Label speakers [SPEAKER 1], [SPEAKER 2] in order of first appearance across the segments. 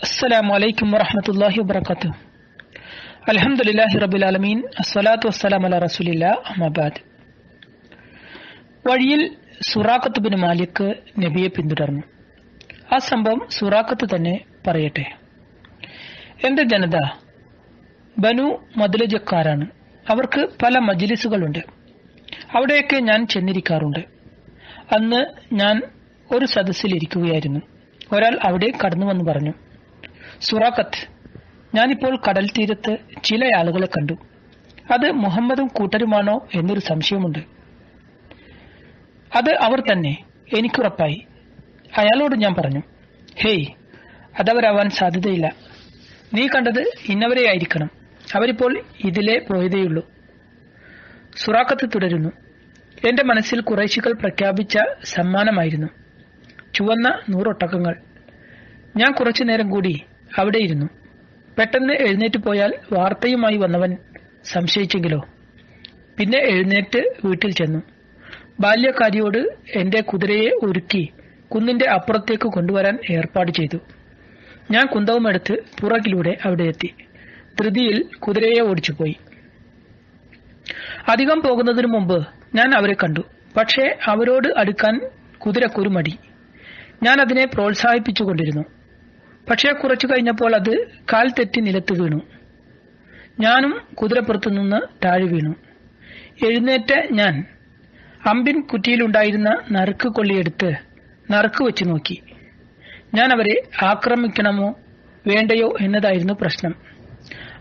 [SPEAKER 1] السلام عليكم ورحمة الله وبركاته الحمد لله رب العالمين الصلاة والسلام على رسول الله أما بعد വഴിയിൽ സുറാഖത്ത് ബിൻ മാലിക് നബിയെ പിന്തുടർന്നു ആ സംഭവം സുറാഖത്ത് തന്നെ പറയട്ടെ എന്റെ ജനത ബനു മദുലജക്കാരാണ് അവർക്ക് പല മജ്ലിസുകളുണ്ട് അവിടെയൊക്കെ ഞാൻ ചെന്നിരിക്കാറുണ്ട് അന്ന് ഞാൻ ഒരു സദസ്സിലിരിക്കുകയായിരുന്നു ഒരാൾ അവിടെ കടന്നു വന്ന് പറഞ്ഞു സുറാഖത്ത്. ഞാനിപ്പോൾ കടൽ തീരത്ത് ചില ആളുകളെ കണ്ടു. അത് മുഹമ്മദും കൂട്ടരുമാണോ എന്നൊരു സംശയമുണ്ട്. അത് അവർ തന്നെ എനിക്കുറപ്പായി. അയാളോട് ഞാൻ പറഞ്ഞു ഹേയ് അതവരാവാൻ സാധ്യതയില്ല. നീ കണ്ടത് ഇന്നവരെ ആയിരിക്കണം. അവരിപ്പോൾ ഇതിലെ പോയതേയുള്ളൂ. സുറാഖത്ത് തുടരുന്നു എന്റെ മനസ്സിൽ കുറേശികൾ പ്രഖ്യാപിച്ച സമ്മാനമായിരുന്നു. ചുവന്ന നൂറൊട്ടക്കങ്ങൾ ഞാൻ കുറച്ചു നേരം കൂടി അവിടെയിരുന്നു. പെട്ടെന്ന് എഴുന്നേറ്റ് പോയാൽ വാർത്തയുമായി വന്നവൻ സംശയിച്ചെങ്കിലോ? പിന്നെ എഴുന്നേറ്റ് വീട്ടിൽ ചെന്നു. ബാല്യക്കാരിയോട് എന്റെ കുതിരയെ ഒരുക്കി കുന്നിന്റെ അപ്പുറത്തേക്ക് കൊണ്ടുവരാൻ ഏർപ്പാട് ചെയ്തു. ഞാൻ കുന്തവുമെടുത്ത് പുറകിലൂടെ അവിടെ എത്തി. ധൃതിയിൽ കുതിരയെ ഓടിച്ചുപോയി. അധികം പോകുന്നതിനു മുമ്പ് ഞാൻ അവരെ കണ്ടു. പക്ഷേ അവരോട് അടുക്കാൻ കുതിരക്കൊരു മടി ഞാൻ അതിനെ പ്രോത്സാഹിപ്പിച്ചുകൊണ്ടിരുന്നു. പക്ഷേ കുറച്ചു കഴിഞ്ഞപ്പോൾ അത് കാൽ തെറ്റി നിലത്ത് വീണു. ഞാനും കുതിരപ്പുറത്തു നിന്ന് താഴെ വീണു. എഴുന്നേറ്റ ഞാൻ അമ്പിൻ കുറ്റിയിലുണ്ടായിരുന്ന നറുക്ക് കൊള്ളിയെടുത്ത് നറുക്ക് വെച്ച് നോക്കി. ഞാൻ അവരെ ആക്രമിക്കണമോ വേണ്ടയോ എന്നതായിരുന്നു പ്രശ്നം.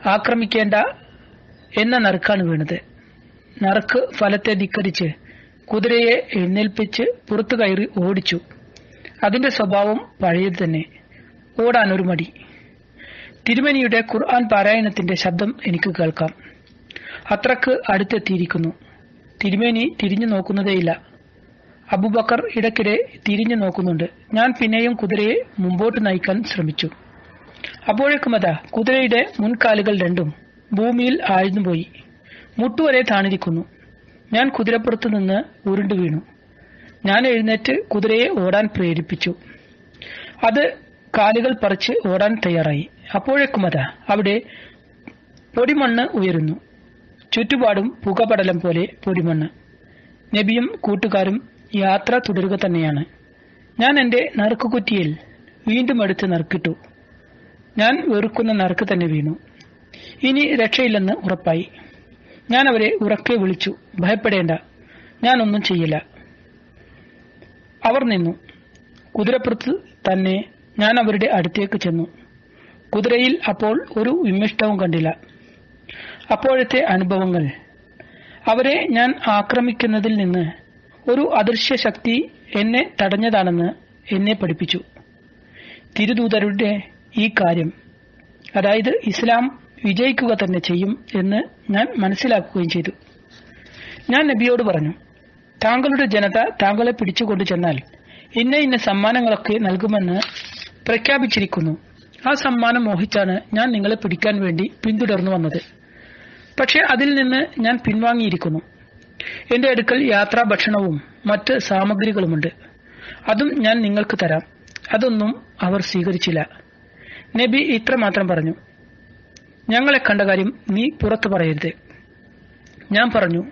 [SPEAKER 1] ആക്രമിക്കേണ്ട എന്ന നറുക്കാണ് വീണത്. നറുക്ക് ഫലത്തെ ധിക്കരിച്ച് കുതിരയെ എഴുന്നേൽപ്പിച്ച് പുറത്തു കയറി ഓടിച്ചു. അതിന്റെ സ്വഭാവം പഴയത് തന്നെ ഓടാൻ ഒരു മടി തിരുമനിയുടെ ഖുർആൻ പാരായണത്തിന്റെ ശബ്ദം എനിക്ക് കേൾക്കാം. അത്രയ്ക്ക് അടുത്തെത്തിയിരിക്കുന്നു. തിരുമേനി തിരിഞ്ഞു നോക്കുന്നതേയില്ല. അബുബക്കർ ഇടയ്ക്കിടെ തിരിഞ്ഞു നോക്കുന്നുണ്ട്. ഞാൻ പിന്നെയും കുതിരയെ മുമ്പോട്ട് നയിക്കാൻ ശ്രമിച്ചു. അപ്പോഴേക്കും അതാ കുതിരയുടെ മുൻകാലുകൾ രണ്ടും ഭൂമിയിൽ ആഴ്ന്നുപോയി. മുട്ടുവരെ താണിരിക്കുന്നു. ഞാൻ കുതിരപ്പുറത്ത് നിന്ന് ഉരുണ്ടു വീണു ഞാൻ എഴുന്നേറ്റ് കുതിരയെ ഓടാൻ പ്രേരിപ്പിച്ചു. അത് കാലുകൾ പറിച്ച് ഓടാൻ തയ്യാറായി. അപ്പോഴേക്കും അതാ അവിടെ പൊടിമണ്ണ് ഉയരുന്നു. ചുറ്റുപാടും പുകപടലം പോലെ പൊടിമണ്ണ്. നബിയും കൂട്ടുകാരും യാത്ര തുടരുക തന്നെയാണ്. ഞാൻ എന്റെ നറുക്കുകുറ്റിയിൽ വീണ്ടും എടുത്ത് നറുക്കിട്ടു. ഞാൻ വെറുക്കുന്ന നറുക്ക് തന്നെ വീണു. ഇനി രക്ഷയില്ലെന്ന് ഉറപ്പായി. ഞാൻ അവരെ ഉറക്കെ വിളിച്ചു. ഭയപ്പെടേണ്ട ഞാനൊന്നും ചെയ്യില്ല. അവർ നിന്നു. കുതിരപ്പുറത്ത് തന്നെ ഞാൻ അവരുടെ അടുത്തേക്ക് ചെന്നു. കുതിരയിൽ അപ്പോൾ ഒരു വിമിഷ്ടവും കണ്ടില്ല. അപ്പോഴത്തെ അനുഭവങ്ങൾ. അവരെ ഞാൻ ആക്രമിക്കുന്നതിൽ നിന്ന് ഒരു അദൃശ്യ ശക്തി എന്നെ തടഞ്ഞതാണെന്ന് എന്നെ പഠിപ്പിച്ചു. തിരുദൂതരുടെ ഈ കാര്യം അതായത് ഇസ്ലാം വിജയിക്കുക തന്നെ ചെയ്യും എന്ന് ഞാൻ മനസ്സിലാക്കുകയും ചെയ്തു. ഞാൻ നബിയോട് പറഞ്ഞു താങ്കളുടെ ജനത താങ്കളെ പിടിച്ചുകൊണ്ടു ചെന്നാൽ ഇന്ന ഇന്ന സമ്മാനങ്ങളൊക്കെ നൽകുമെന്ന് പ്രഖ്യാപിച്ചിരിക്കുന്നു. ആ സമ്മാനം മോഹിച്ചാണ് ഞാൻ നിങ്ങളെ പിടിക്കാൻ വേണ്ടി പിന്തുടർന്നു വന്നത്. പക്ഷേ അതിൽ നിന്ന് ഞാൻ പിൻവാങ്ങിയിരിക്കുന്നു. എന്റെ അടുക്കൽ യാത്രാ ഭക്ഷണവും മറ്റ് സാമഗ്രികളുമുണ്ട്. അതും ഞാൻ നിങ്ങൾക്ക് തരാം. അതൊന്നും അവർ സ്വീകരിച്ചില്ല. നബി ഇത്രമാത്രം പറഞ്ഞു. ഞങ്ങളെ കണ്ട കാര്യം നീ പുറത്തു പറയരുത്. ഞാൻ പറഞ്ഞു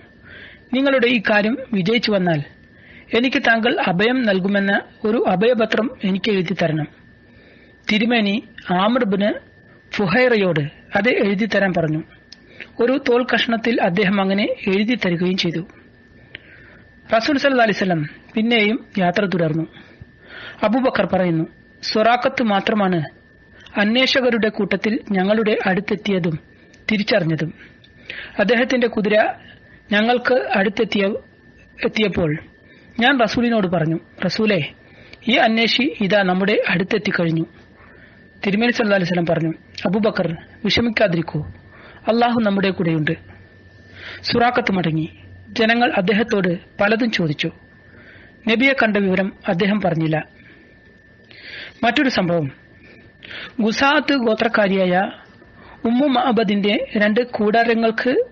[SPEAKER 1] നിങ്ങളുടെ ഈ കാര്യം വിജയിച്ചു വന്നാൽ എനിക്ക് താങ്കൾ അഭയം നൽകുമെന്ന ഒരു അഭയപത്രം എനിക്ക് എഴുതി തരണം തിരുമേനി ആമർബിന് ഫുഹൈറയോട് അത് എഴുതി തരാൻ പറഞ്ഞു. ഒരു തോൽ കഷ്ണത്തിൽ അദ്ദേഹം അങ്ങനെ എഴുതി തരികയും ചെയ്തു. റസൂൽ സല്ല അലിസ്ലം പിന്നെയും യാത്ര തുടർന്നു. അബൂബക്കർ പറയുന്നു സ്വറാക്കത്ത് മാത്രമാണ് അന്വേഷകരുടെ കൂട്ടത്തിൽ ഞങ്ങളുടെ അടുത്തെത്തിയതും തിരിച്ചറിഞ്ഞതും. അദ്ദേഹത്തിന്റെ കുതിര ഞങ്ങൾക്ക് അടുത്തെത്തിയ എത്തിയപ്പോൾ ഞാൻ റസൂലിനോട് പറഞ്ഞു റസൂലെ ഈ അന്വേഷി ഇതാ നമ്മുടെ അടുത്തെത്തിക്കഴിഞ്ഞു തിരുമേനി സല്ലാ സ്വലം പറഞ്ഞു അബൂബക്കർ വിഷമിക്കാതിരിക്കൂ. അള്ളാഹു നമ്മുടെ കൂടെയുണ്ട്. സുറാക്കത്ത് മടങ്ങി. ജനങ്ങൾ അദ്ദേഹത്തോട് പലതും ചോദിച്ചു. നബിയെ കണ്ട വിവരം അദ്ദേഹം പറഞ്ഞില്ല. മറ്റൊരു സംഭവം. ഗുസാത്ത് ഗോത്രക്കാരിയായ ഉമ്മു മഹബദിന്റെ രണ്ട് കൂടാരങ്ങൾക്ക്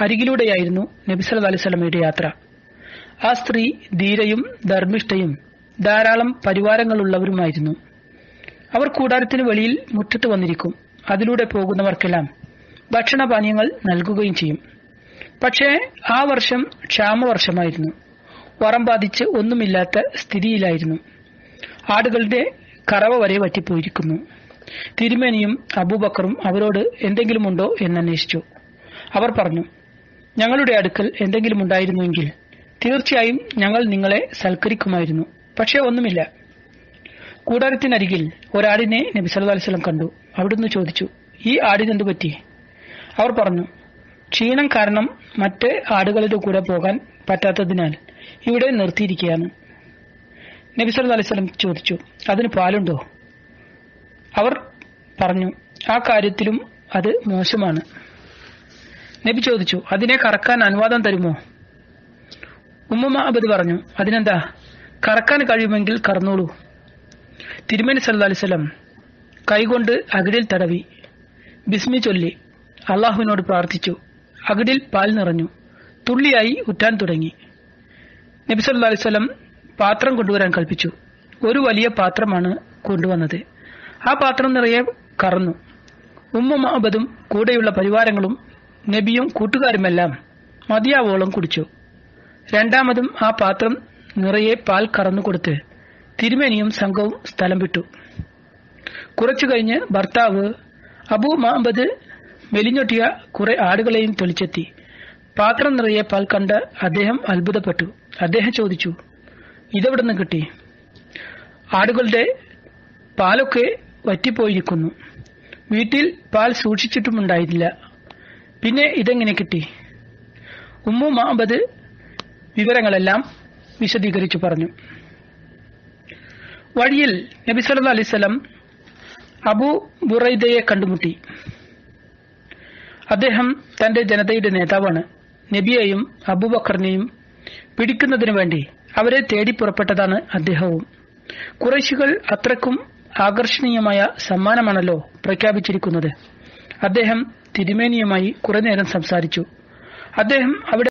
[SPEAKER 1] അരികിലൂടെയായിരുന്നു നബി സല്ല അലൈഹി സ്വലമയുടെ യാത്ര. ആ സ്ത്രീ ധീരയും ധർമ്മിഷ്ഠയും ധാരാളം പരിവാരങ്ങളുള്ളവരുമായിരുന്നു. അവർ കൂടാരത്തിന് വെളിയിൽ മുറ്റത്ത് വന്നിരിക്കും. അതിലൂടെ പോകുന്നവർക്കെല്ലാം ഭക്ഷണപാനീയങ്ങൾ നൽകുകയും ചെയ്യും. പക്ഷേ ആ വർഷം ക്ഷാമവർഷമായിരുന്നു. വറം ബാധിച്ച് ഒന്നുമില്ലാത്ത സ്ഥിതിയിലായിരുന്നു. ആടുകളുടെ കറവ വരെ വറ്റിപ്പോയിരിക്കുന്നു. തിരുമേനിയും അബൂബക്കറും അവരോട് എന്തെങ്കിലുമുണ്ടോ എന്നന്വേഷിച്ചു അവർ പറഞ്ഞു ഞങ്ങളുടെ അടുക്കൽ എന്തെങ്കിലും ഉണ്ടായിരുന്നുവെങ്കിൽ തീർച്ചയായും ഞങ്ങൾ നിങ്ങളെ സൽക്കരിക്കുമായിരുന്നു. പക്ഷേ ഒന്നുമില്ല. കൂടാരത്തിനരികിൽ ഒരാടിനെ നബി സല്ലല്ലാഹു അലൈഹി വസല്ലം കണ്ടു. അവിടുന്ന് ചോദിച്ചു ഈ ആടിനെന്തു പറ്റി? അവർ പറഞ്ഞു ക്ഷീണം കാരണം മറ്റ് ആടുകളുടെ കൂടെ പോകാൻ പറ്റാത്തതിനാൽ ഇവിടെ നിർത്തിയിരിക്കുകയാണ്. നബി സല്ലല്ലാഹു അലൈഹി വസല്ലം ചോദിച്ചു അതിന് പാലുണ്ടോ? അവർ പറഞ്ഞു ആ കാര്യത്തിലും അത് മോശമാണ്. നബി ചോദിച്ചു അതിനെ കറക്കാൻ അനുവാദം തരുമോ? ഉമ്മുമ അബദ് പറഞ്ഞു അതിനെന്താ? കറക്കാൻ കഴിയുമെങ്കിൽ കറന്നോളൂ. തിരുമേനി സല്ലാസ്ലം കൈകൊണ്ട് അകിടിൽ തടവി. ബിസ്മി ചൊല്ലി. അള്ളാഹുവിനോട് പ്രാർത്ഥിച്ചു. അകിടിൽ പാൽ നിറഞ്ഞു. തുള്ളിയായി ഉറ്റാൻ തുടങ്ങി. നബി അലൈഹി പാത്രം കൊണ്ടുവരാൻ കൽപ്പിച്ചു. ഒരു വലിയ പാത്രമാണ് കൊണ്ടുവന്നത്. ആ പാത്രം നിറയെ കറന്നു. ഉമ്മ മഹബദും കൂടെയുള്ള പരിവാരങ്ങളും നബിയും കൂട്ടുകാരുമെല്ലാം മതിയാവോളം കുടിച്ചു. രണ്ടാമതും ആ പാത്രം നിറയെ പാൽ കറന്നു കൊടുത്ത് തിരുമേനിയും സംഘവും സ്ഥലം വിട്ടു. കുറച്ചു കഴിഞ്ഞ് ഭർത്താവ് അബു മഹമ്മദ് മെലിഞ്ഞൊട്ടിയ കുറെ ആടുകളെയും തൊളിച്ചെത്തി പാത്രം നിറയെ പാൽ കണ്ട് അദ്ദേഹം അത്ഭുതപ്പെട്ടു. അദ്ദേഹം ചോദിച്ചു ഇതെവിടുന്ന് കിട്ടി? ആടുകളുടെ പാലൊക്കെ വറ്റിപ്പോയിരിക്കുന്നു. വീട്ടിൽ പാൽ സൂക്ഷിച്ചിട്ടുമുണ്ടായിരുന്നില്ല. പിന്നെ ഇതെങ്ങനെ കിട്ടി? ഉമ്മു മഹമ്മദ് വിവരങ്ങളെല്ലാം വിശദീകരിച്ചു പറഞ്ഞു. വഴിയിൽ നബി സല്ല അലൈഹി വസല്ലം അബു ബുറൈദയെ കണ്ടുമുട്ടി. അദ്ദേഹം തന്റെ ജനതയുടെ നേതാവാണ്. നബിയെയും അബൂബക്കറിനെയും പിടിക്കുന്നതിനു വേണ്ടി അവരെ തേടി പുറപ്പെട്ടതാണ് അദ്ദേഹവും. കുറേശികൾ അത്രക്കും ആകർഷണീയമായ സമ്മാനമാണല്ലോ പ്രഖ്യാപിച്ചിരിക്കുന്നത്. അദ്ദേഹം തിരുമേനിയുമായി കുറെ നേരം സംസാരിച്ചു. അദ്ദേഹം അവിടെ